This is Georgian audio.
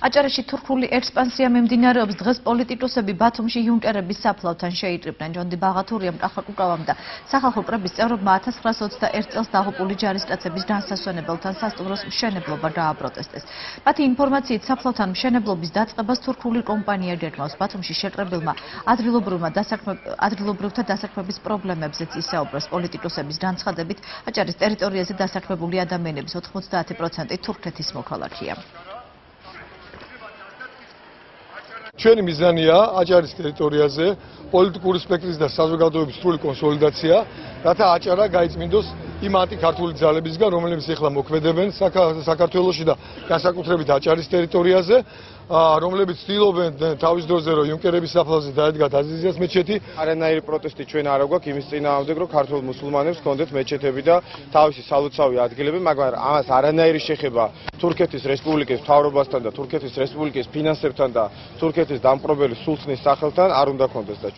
აჭარაში თურქული ექსპანსია მიმდინარეობს. დღეს პოლიტიკოსები ბათუმში იუნკერების საფლავთან შეიკრიბნენ ჯონდი ბაღათურიამ კახაკუკავამ და სახალხო კრების წევრებმა 1921 წელს დაღუპული ჯარისკაცების განსასვენებელთან სასტუმროს მშენებლობა გააპროტესტეს მათი ინფორმაციით საფლავთან მშენებლობის დაწყებას თურქული კომპანია გეგმავს. ბათუმში შეკრებილმა ადრილობრივმა ადრილობრივთა დასაქმების პრობლემებზეც ისაუბრეს. პოლიტიკოსების განცხადებით აჭარის ტერიტორიაზე დასაქმებული ადამიანების 90% თურქეთის მოქალაქეა ჩვენი მიზანია აჭარის ტერიტორიაზე პოლიტიკური სპექტრის და საზოგადოების სრული კონსოლიდაცია, რათა აჭარა გაიწმინდოს იმ ანტიქართული ძალებისგან, რომლებიც ახლა მოქმედებენ საქართველოსში და განსაკუთრებით აჭარის ტერიტორიაზე, რომლებიც ცდილობენ თავის დროზე რომ იუნკერების საფლავზე დაედგათ აზიზიას მეჩეთი. არანაირი პროტესტი ჩვენ არ აგვაქვს იმის წინააღმდეგ, რომ ქართულ მუსულმანებს კონდეთ მეჩეთები და თავისი სალოცავი ადგილები, მაგრამ ამას არანაირი შეხება თურქეთის რესპუბლიკის მთავრობასთან და თურქეთის რესპუბლიკის ფინანსებთან და თურქეთის დამპყრობელი სულთნის სახელთან არ უნდა კონდეს და